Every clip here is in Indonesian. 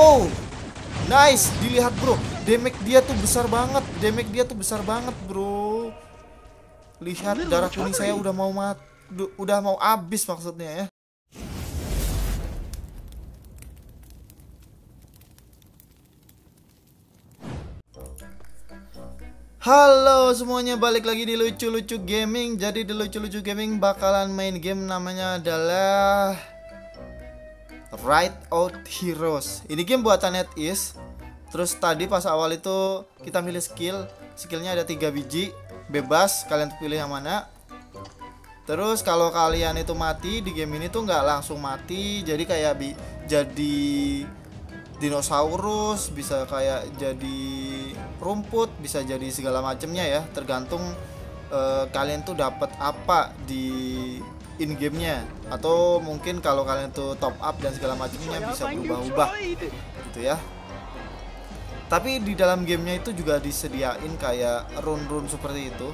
Wow, nice. Dilihat bro, damage dia tuh besar banget. Damage dia tuh besar banget bro. Lihat darah kuning saya udah mau mat, udah mau habis maksudnya ya. Halo semuanya, balik lagi di Lucu-Lucu Gaming Jadi di Lucu-Lucu Gaming bakalan main game namanya adalah Ride Out Heroes. Ini game buatan NetEase Terus tadi pas awal itu kita milih skill. Skillnya ada 3 biji. Bebas, kalian pilih yang mana. Terus kalau kalian itu mati di game ini tuh nggak langsung mati. Jadi kayak bi jadi dinosaurus bisa kayak jadi rumput bisa jadi segala macamnya ya. Tergantung uh, kalian tuh dapat apa di in gamenya atau mungkin kalau kalian tuh top up dan segala macamnya bisa berubah-ubah. gitu ya. Tapi di dalam gamenya itu juga disediain kayak run-run seperti itu.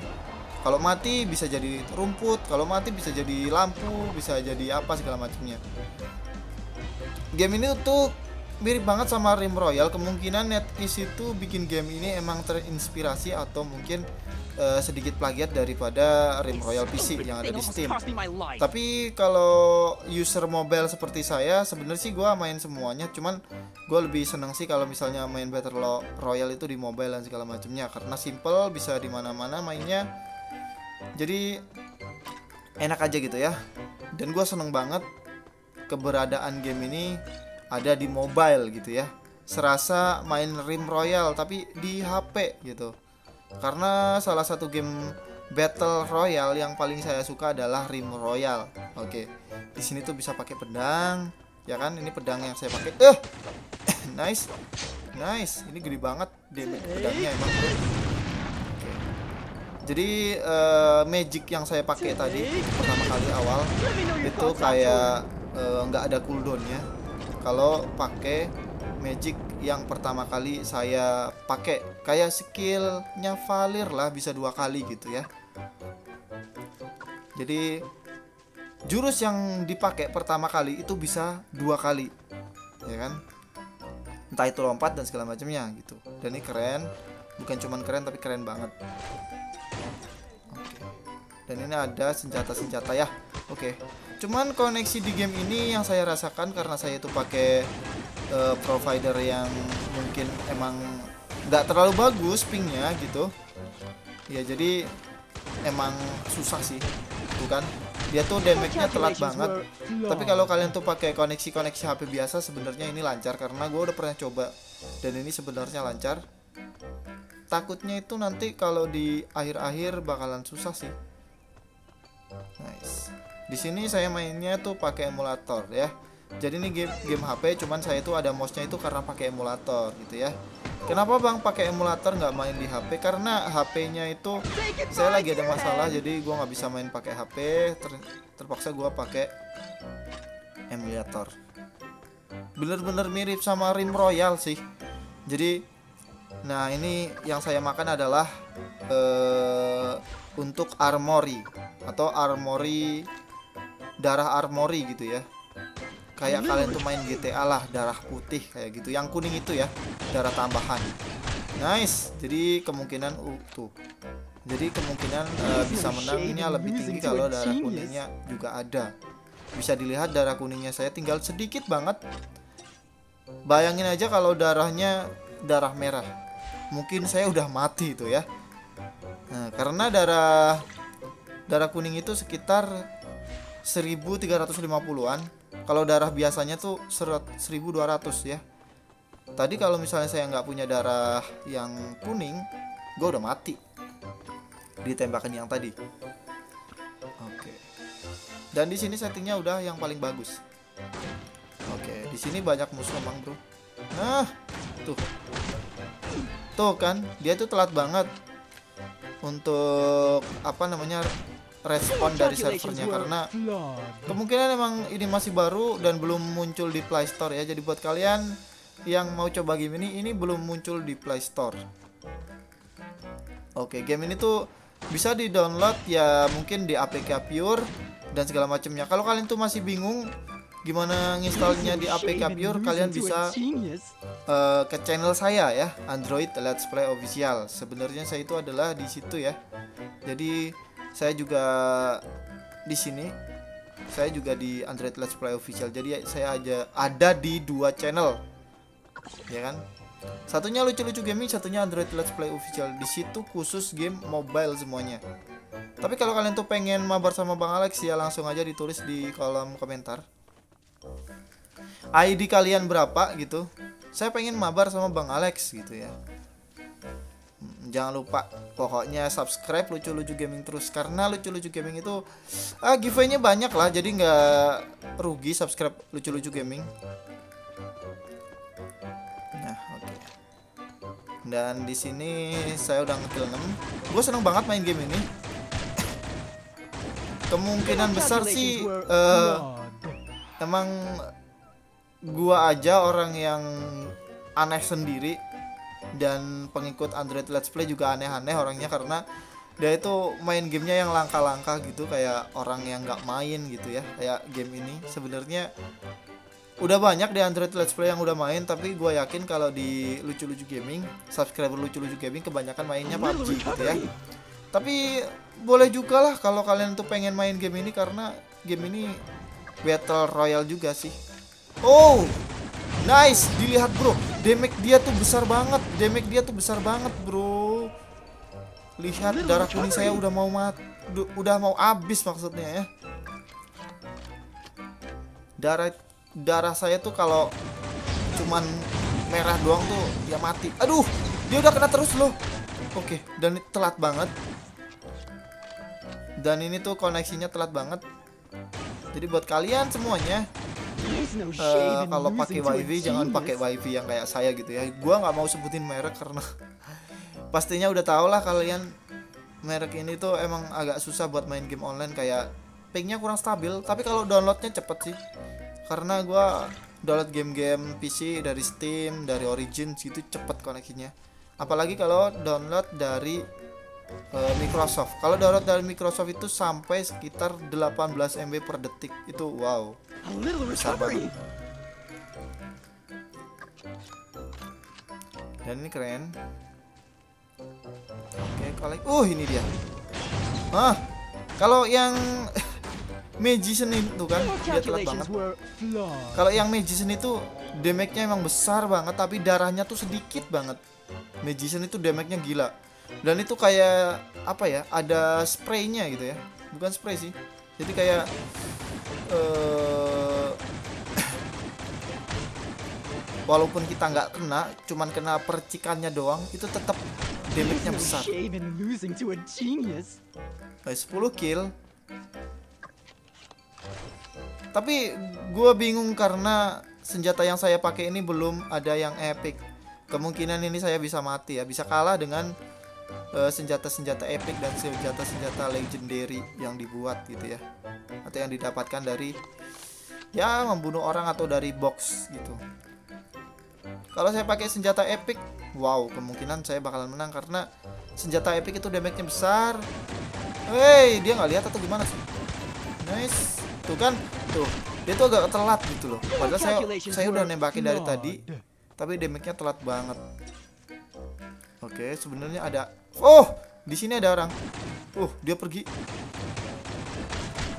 Kalau mati bisa jadi rumput. Kalau mati bisa jadi lampu bisa jadi apa segala macamnya. Game ini tuh mirip banget sama Rim Royal. Kemungkinan NetEase itu bikin game ini emang terinspirasi atau mungkin uh, sedikit plagiat daripada Rim Royal PC yang ada di Steam. Tapi kalau user mobile seperti saya sebenarnya sih gue main semuanya. Cuman gue lebih seneng sih kalau misalnya main Battle Royale itu di mobile dan segala macamnya. Karena simple bisa di mana-mana mainnya. Jadi enak aja gitu ya. Dan gue seneng banget keberadaan game ini ada di mobile gitu ya. Serasa main Rim Royal tapi di HP gitu. Karena salah satu game Battle Royale yang paling saya suka adalah Rim Royal. Oke di sini tuh bisa pakai pedang ya kan? Ini pedang yang saya pakai. Eh nice nice. Ini gede banget damage pedangnya emang. Oke. Jadi uh, magic yang saya pakai tadi pertama kali awal itu kayak eh, nggak uh, ada cooldownnya kalau pakai magic yang pertama kali saya pakai. Kayak skillnya Valir lah bisa dua kali gitu ya. Jadi jurus yang dipakai pertama kali itu bisa dua kali ya kan? Entah itu lompat dan segala macamnya gitu. Dan ini keren. Bukan cuman keren tapi keren banget. Dan ini ada senjata-senjata ya. Oke cuman koneksi di game ini yang saya rasakan karena saya itu pakai uh, provider yang mungkin emang nggak terlalu bagus pingnya gitu. Ya jadi emang susah sih bukan dia tuh damage-nya telat banget. Tapi kalau kalian tuh pakai koneksi koneksi HP biasa sebenarnya ini lancar karena gue udah pernah coba. Dan ini sebenarnya lancar. Takutnya itu nanti kalau di akhir-akhir bakalan susah sih nice di sini saya mainnya tuh pakai emulator ya. Jadi ini game game HP cuman saya tuh ada mouse-nya itu karena pakai emulator gitu ya. Kenapa Bang pakai emulator nggak main di HP? Karena HP-nya itu saya lagi ada masalah jadi gua nggak bisa main pakai HP, ter, terpaksa gua pakai emulator. Bener-bener mirip sama Rim Royal sih. Jadi nah ini yang saya makan adalah uh, untuk armory atau armory darah armory gitu ya. Kayak hmm. kalian tuh main GTA lah darah putih kayak gitu. Yang kuning itu ya darah tambahan. Nice. Jadi kemungkinan uh, tuh. Jadi kemungkinan uh, bisa menangnya lebih tinggi kalau darah kuningnya juga ada. Bisa dilihat darah kuningnya saya tinggal sedikit banget. Bayangin aja kalau darahnya darah merah. Mungkin saya udah mati itu ya. Nah karena darah darah kuning itu sekitar 1350-an kalau darah biasanya tuh 1200 ya. Tadi kalau misalnya saya nggak punya darah yang kuning gue udah mati. Di tembakan yang tadi. Oke. Dan di sini settingnya udah yang paling bagus. Oke di sini banyak musuh emang bro. Nah tuh. Tuh kan dia tuh telat banget untuk apa namanya respon dari servernya karena kemungkinan emang ini masih baru dan belum muncul di Play Store ya. Jadi buat kalian yang mau coba game ini ini belum muncul di Play Store. Oke, game ini tuh bisa di-download ya mungkin di APK Pure dan segala macamnya. Kalau kalian tuh masih bingung gimana nginstalnya di APK Pure kalian bisa uh, ke channel saya ya Android Let's Play Official sebenarnya saya itu adalah di situ ya jadi saya juga di sini. Saya juga di Android Let's Play Official. Jadi saya aja ada di dua channel. Ya kan? Satunya lucu-lucu gaming satunya Android Let's Play Official. Di situ khusus game mobile semuanya. Tapi kalau kalian tuh pengen mabar sama Bang Alex ya langsung aja ditulis di kolom komentar. ID kalian berapa gitu. Saya pengen mabar sama Bang Alex gitu ya jangan lupa pokoknya subscribe lucu-lucu gaming terus karena lucu-lucu gaming itu ah giveaway-nya banyak lah jadi nggak rugi subscribe lucu-lucu gaming. Nah oke. Okay. dan di sini saya udah ngekill 6 gue seneng banget main game ini. Kemungkinan besar sih uh, emang gua aja orang yang aneh sendiri dan pengikut Android Let's Play juga aneh-aneh orangnya karena dia itu main gamenya yang langka-langka gitu kayak orang yang nggak main gitu ya kayak game ini. Sebenarnya udah banyak di Android Let's Play yang udah main tapi gue yakin kalau di lucu-lucu gaming subscriber lucu-lucu gaming kebanyakan mainnya PUBG gitu ya. Tapi boleh juga lah kalau kalian tuh pengen main game ini karena game ini battle royale juga sih. Oh, nice. Dilihat bro, damage dia tuh besar banget. Damage dia tuh besar banget bro. Lihat darah kuning saya udah mau mat, udah mau habis maksudnya ya. Darah darah saya tuh kalau cuman merah doang tuh ya mati. Aduh, dia udah kena terus loh. Oke, dan telat banget. Dan ini tuh koneksinya telat banget. Jadi buat kalian semuanya uh, kalau pakai wifi jangan pakai wifi yang kayak saya gitu ya. Gua nggak mau sebutin merek karena pastinya udah tau lah kalian merek ini tuh emang agak susah buat main game online kayak pingnya kurang stabil tapi kalau downloadnya cepet sih. Karena gua download game-game PC dari Steam dari Origin gitu cepet koneksinya. Apalagi kalau download dari uh, Microsoft. Kalau download dari Microsoft itu sampai sekitar 18 MB per detik. Itu wow besar banget dan ini keren. Oke kolek uh ini dia. Ah kalau yang Magician itu kan dia telat banget. kalau yang Magician itu damage-nya emang besar banget tapi darahnya tuh sedikit banget. Magician itu damage-nya gila. Dan itu kayak apa ya ada spraynya gitu ya. Bukan spray sih. Jadi kayak uh, walaupun kita nggak kena cuman kena percikannya doang itu tetap damage-nya besar. Baik, 10 kill. Tapi gue bingung karena senjata yang saya pakai ini belum ada yang epic. Kemungkinan ini saya bisa mati ya. Bisa kalah dengan eh, senjata-senjata uh, epic dan senjata-senjata legendary yang dibuat gitu ya. Atau yang didapatkan dari ya membunuh orang atau dari box gitu kalau saya pakai senjata epic wow kemungkinan saya bakalan menang karena senjata epic itu damage-nya besar Hei, dia nggak lihat atau gimana sih? Nice. Tuh kan, tuh. Dia tuh agak telat gitu loh. Padahal saya saya udah nembakin dari tadi, tapi damage-nya telat banget. Oke, sebenarnya ada Oh, di sini ada orang. Uh, dia pergi.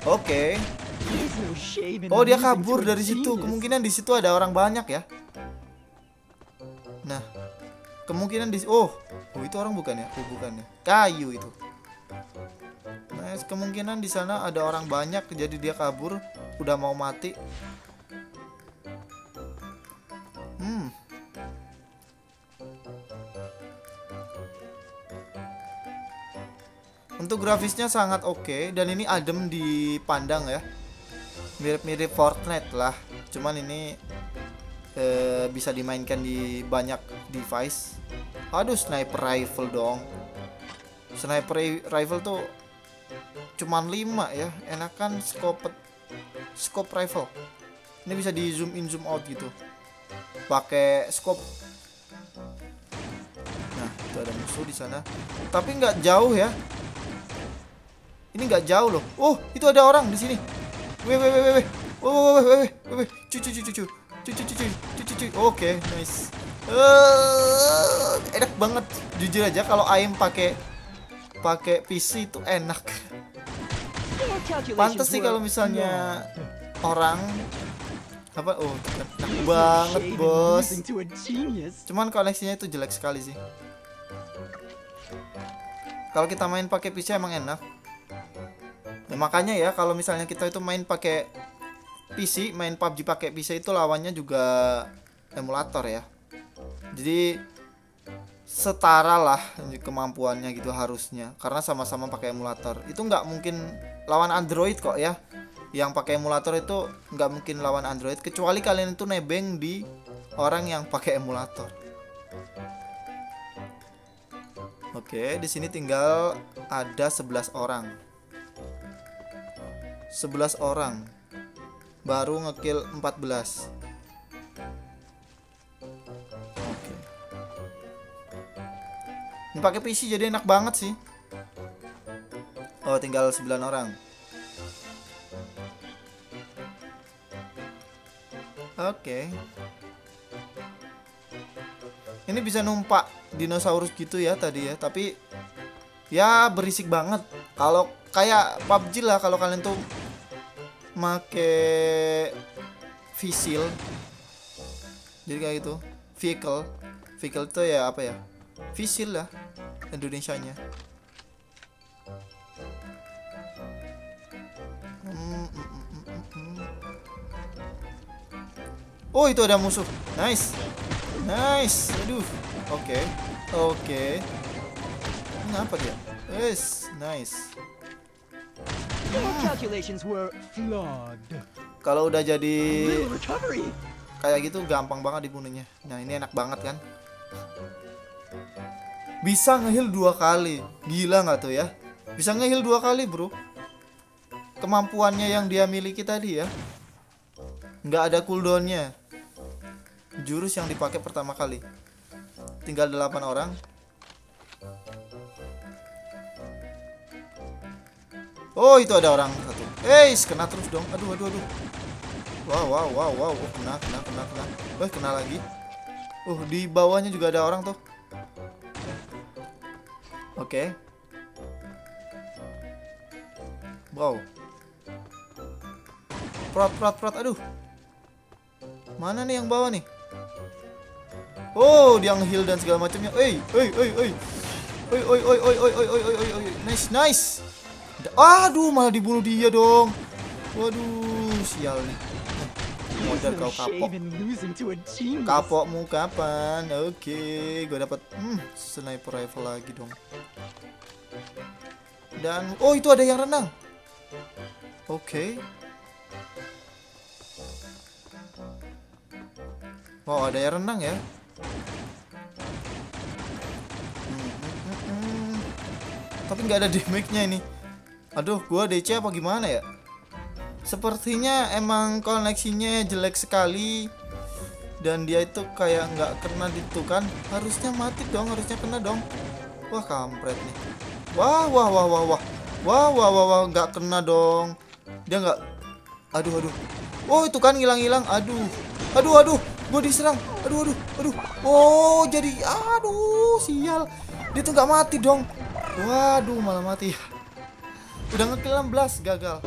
Oke. Okay. Oh dia kabur dari situ. Kemungkinan di situ ada orang banyak ya. Kemungkinan di oh, oh itu orang bukan ya? Oh bukan ya. Kayu itu. Nah, kemungkinan di sana ada orang banyak jadi dia kabur, udah mau mati. Hmm. Untuk grafisnya sangat oke okay, dan ini adem dipandang ya. Mirip-mirip Fortnite lah. Cuman ini e, bisa dimainkan di banyak device. Aduh, sniper rifle dong. Sniper rifle tuh cuman 5 ya. Enakan scope scope rifle. Ini bisa di zoom in zoom out gitu. Pakai scope Nah, itu ada musuh di sana. Tapi nggak jauh ya. Ini nggak jauh loh. Oh, itu ada orang di sini. Weh, weh, weh, weh. Oh, weh, weh, weh, cucu, cucu, cucu, cucu, cucu, cucu, cucu. Oke, nice. Uh, enak banget. Jujur aja kalau aim pakai pakai PC itu enak. Pantes sih kalau misalnya orang apa oh enak banget bos cuman koneksinya itu jelek sekali sih kalau kita main pakai PC emang enak ya, makanya ya kalau misalnya kita itu main pakai PC main PUBG pakai PC itu lawannya juga emulator ya jadi setara lah kemampuannya gitu harusnya karena sama-sama pakai emulator itu nggak mungkin lawan Android kok ya yang pakai emulator itu nggak mungkin lawan Android kecuali kalian itu nebeng di orang yang pakai emulator. Oke, di sini tinggal ada 11 orang. 11 orang. Baru ngekill 14. Ini pakai PC jadi enak banget sih. Oh, tinggal 9 orang. Oke. Ini bisa numpak dinosaurus gitu ya tadi ya, tapi ya berisik banget. Kalau kayak PUBG lah kalau kalian tuh make visil. Jadi kayak gitu. Vehicle. Vehicle itu ya apa ya? Visil lah Indonesia-nya. Hmm, hmm, hmm, hmm, hmm. Oh itu ada musuh. Nice. Nice. Aduh. Oke. Okay. Oke. Okay. Kenapa dia? Yes. Nice. Kalau udah jadi kayak gitu gampang banget dibunuhnya. Nah ini enak banget kan? Bisa ngehil dua kali. Gila nggak tuh ya? Bisa ngehil dua kali bro. Kemampuannya yang dia miliki tadi ya. Nggak ada cooldownnya. Jurus yang dipakai pertama kali. Tinggal 8 orang. Oh itu ada orang satu. Eh kena terus dong. Aduh aduh aduh. Wow wow wow wow. Oh, Kena kena kena kena. Wah kena lagi. Uh di bawahnya juga ada orang tuh Oke okay. Wow Prot prot prot aduh Mana nih yang bawah nih Oh, dia heal dan segala macamnya. Oi, oi, oi, oi. Oi, oi, oi, oi, oi, oi, oi, oi, oi. Nice, nice. Aduh, malah dibunuh dia dong. Waduh, sial nih. Modal kau kapok. Kapokmu kapan? Oke, gue dapat hmm, sniper rifle lagi dong. Dan oh itu ada yang renang. Oke. Wow, ada yang renang ya. tapi nggak ada damage-nya ini aduh gua DC apa gimana ya sepertinya emang koneksinya jelek sekali. Dan dia itu kayak nggak kena itu kan? Harusnya mati dong harusnya kena dong. Wah kampret nih. Wah wah wah wah wah. Wah wah wah wah nggak kena dong. Dia nggak aduh aduh. Oh itu kan hilang-hilang aduh. Aduh aduh. Gue diserang. Aduh aduh aduh. Oh jadi aduh sial. Dia tuh nggak mati dong. Waduh malah mati. Udah ngekill 16 gagal